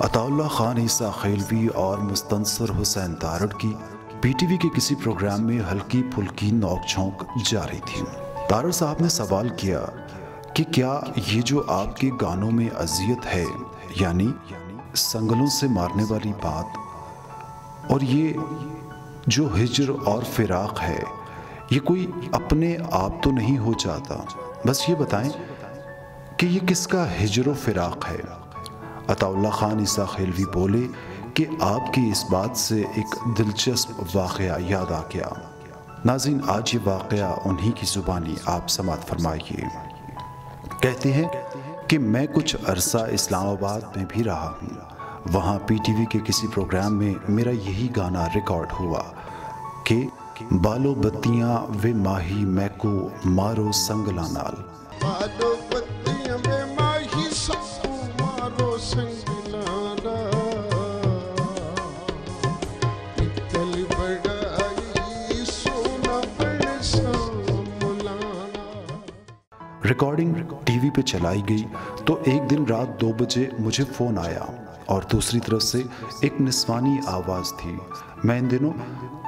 عطا اللہ خان عیسیٰ خیلوی اور مستنصر حسین تارڑ کی پی ٹی وی کے کسی پروگرام میں ہلکی پھلکی نوک چھونک جاری تھی۔ تارڑ صاحب نے سوال کیا کہ کیا یہ جو آپ کے گانوں میں اذیت ہے یعنی سنگلوں سے مارنے والی بات، اور یہ جو ہجر اور فراق ہے، یہ کوئی اپنے آپ تو نہیں ہو جاتا؟ بس یہ بتائیں کہ یہ کس کا ہجر و فراق ہے؟ عطا اللہ خان عیسیٰ خیلوی بولے کہ آپ کی اس بات سے ایک دلچسپ واقعہ یاد آ گیا۔ ناظرین، آج یہ واقعہ انہی کی زبانی آپ سماعت فرمائیے۔ کہتے ہیں کہ میں کچھ عرصہ اسلام آباد میں بھی رہا ہوں۔ وہاں پی ٹی وی کے کسی پروگرام میں میرا یہی گانا ریکارڈ ہوا کہ بالو بتیاں و ماہی میکو مارو سنگلا نال۔ ریکارڈنگ ٹی وی پہ چلائی گئی تو ایک دن رات دو بجے مجھے فون آیا اور دوسری طرف سے ایک نسوانی آواز تھی۔ میں ان دنوں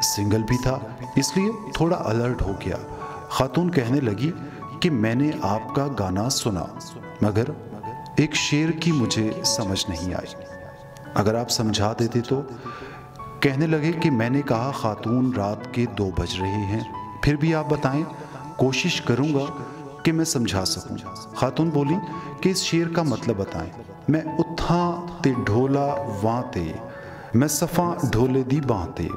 سنگل بھی تھا، اس لیے تھوڑا الرٹ ہو گیا۔ خاتون کہنے لگی کہ میں نے آپ کا گانا سنا، مگر ایک شیر کی مجھے سمجھ نہیں آئی۔ اگر آپ سمجھا دیتے تو کہنے لگے کہ میں نے کہا خاتون رات کے دو بج رہے ہیں۔ پھر بھی آپ بتائیں، کوشش کروں گا کہ میں سمجھا سکوں۔ خاتون بولی کہ اس شیر کا مطلب بتائیں۔ میں اتھاں تے ڈھولا واں تے، میں صفاں ڈھولے دی باں تے۔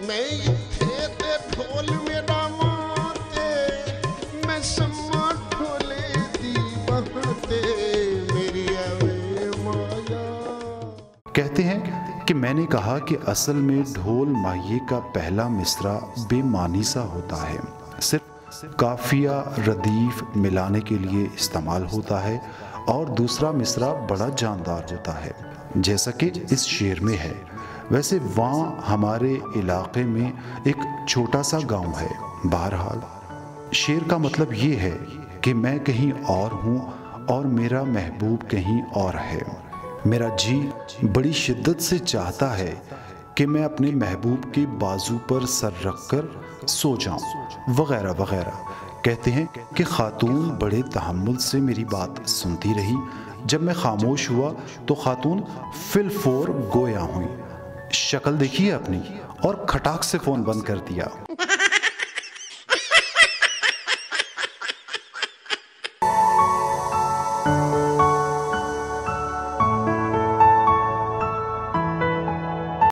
میں کہتے ہیں کہ میں نے کہا کہ اصل میں ڈھول ماہیے کا پہلا مصرع بے معنی سا ہوتا ہے۔ صرف کافیہ ردیف ملانے کے لیے استعمال ہوتا ہے اور دوسرا مصرع بڑا جاندار ہوتا ہے۔ جیسا کہ اس شعر میں ہے۔ ویسے وہاں ہمارے علاقے میں ایک چھوٹا سا گاؤں ہے۔ بہرحال، شعر کا مطلب یہ ہے کہ میں کہیں اور ہوں اور میرا محبوب کہیں اور ہے۔ میرا جی بڑی شدت سے چاہتا ہے کہ میں اپنے محبوب کے بازو پر سر رکھ کر سو جاؤں، وغیرہ وغیرہ۔ کہتے ہیں کہ خاتون بڑے تحمل سے میری بات سنتی رہی۔ جب میں خاموش ہوا تو خاتون فل فور گویا ہوئی شکل دیکھیے اپنی، اور کھٹاک سے فون بند کر دیا۔